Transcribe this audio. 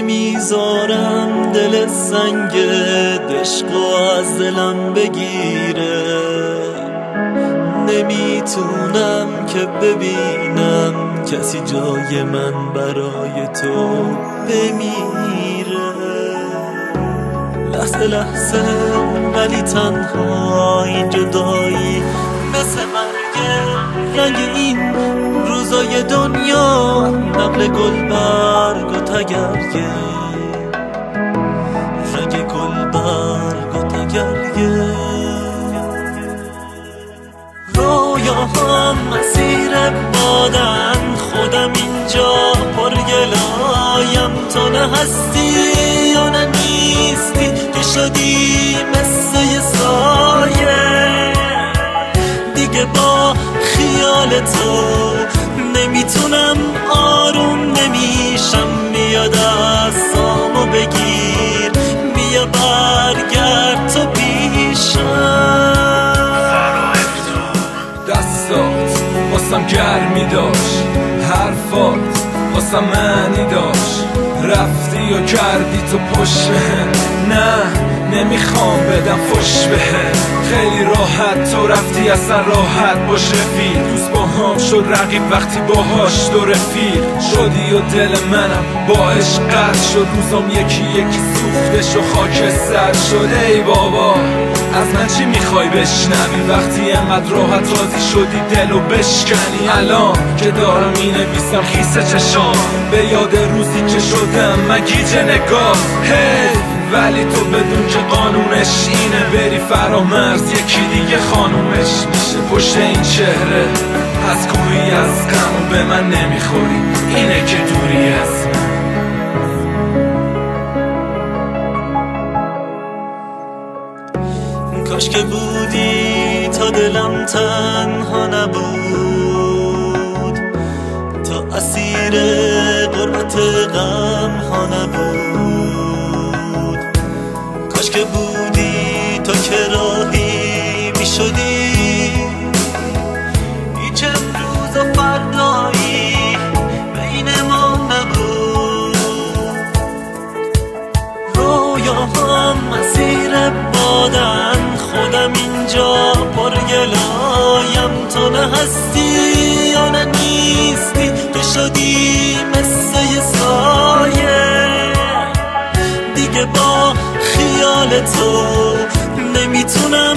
نمی‌ذارم دل سنگ دشقو از دلم بگیره. نمی‌تونم که ببینم کسی جای من برای تو بمیره. لحظه لحظه ولی تنها این جدایی مثل مرگ رنگ این روزای دنیا نقل گل تگرگه رنگ گل برگ و تگرگه رویاهام مسیر بادن. خودم اینجا پر گلایم تو نه هستی یا نه نیستی که شدی مثل یه سایه. دیگه با خیال تو نمی‌تونم گرمی داشت حرفات واسم معنی داشت. رفتی و کردی تو پشت نه. نمی‌خوام بدم فش به خیلی راحت تو رفتی اصلا راحت باش رفیق دوست با هم شد رقیب وقتی باهاش تو رفیق. شدی و دل منم با عشقت شد. روزم یکی یکی سوخته شو خاک سر شده ای بابا از من چی می‌خوای بشنوی؟ وقتی انقدر راحت راضی شدی دلو بشکنی. الان که دارم می نویسم خیس چشام. به یاد روزی که شدم مگیج نگاه. هی! ولی تو بدون که قانونش اینه بری فرامرز یکی دیگه خانومش. میشه پشت این چهره. از کوهی از غم به من نمی‌خوری. اینه که دوری از کاش که بودی تا دلم تنها نبود. که بودی تا که راهی می شدی هیچ امروز و فردایی بین ما نبود. رویاهام مسیر بادن خودم اینجا پر گلایم. تو نه هستی یا نه نیستی تو شدی مثل یه سایه. دیگه با تو نمی‌تونم